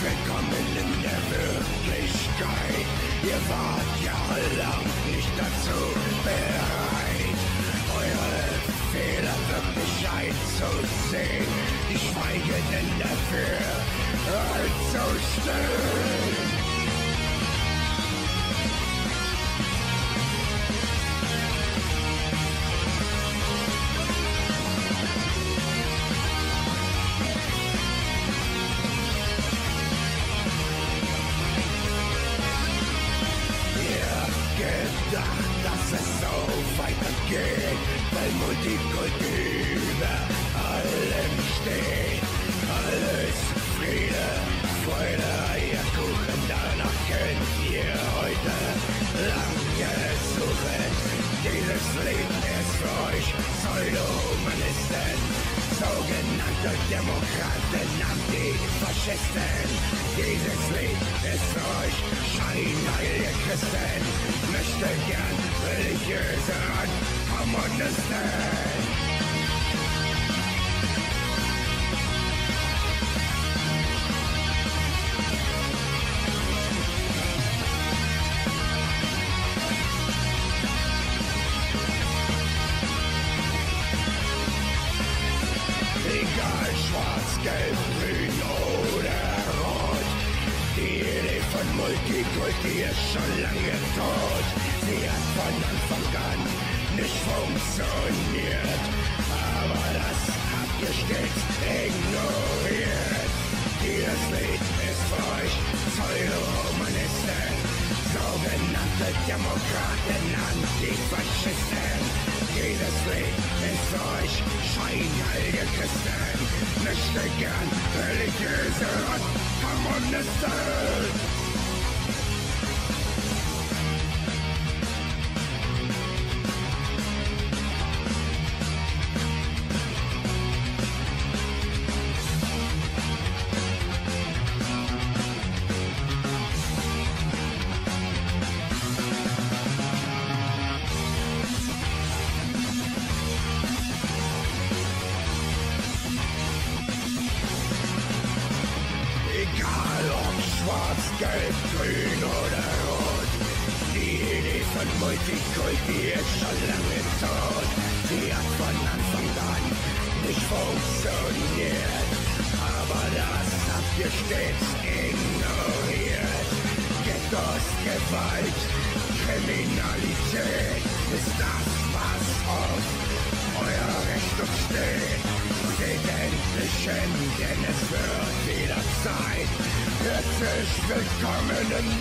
willkommen der Wirklichkeit. Ihr wart ja lang nicht dazu bereit, eure Fehler wirklich einzusehen. Ich schweige denn dafür einzustehen. Gedacht, dass es so weitergeht, weil Multikultur über allem steht. Alles Friede, Freude, Eierkuchen, danach könnt ihr heute lange suchen. Dieses Leben ist für euch Pseudo-Humanisten sogenannte Demokraten, Antifaschisten. Dieses Lied ist für euch scheinheilige Christen, möchte gern religiöse Kommunisten. Multikulti ist schon lange tot. Sie hat von Anfang an nicht funktioniert. Aber das habt ihr stets ignoriert. Dieses Lied ist für euch Pseudo-Humanisten, sogenannte Demokraten, Antifaschisten. Dieses Lied ist für euch scheinheilige Christen, möchte gern religiöse Kommunisten. Gelb, grün oder rot. Die Idee von Multikulti ist schon lange tot. Sie hat von Anfang an nicht funktioniert. Aber das habt ihr stets ignoriert. Ghettos, Gewalt, Kriminalität ist das, was auf eurer Rechnung steht. Seht endlich hin, denn es wird Side. becoming willkommen in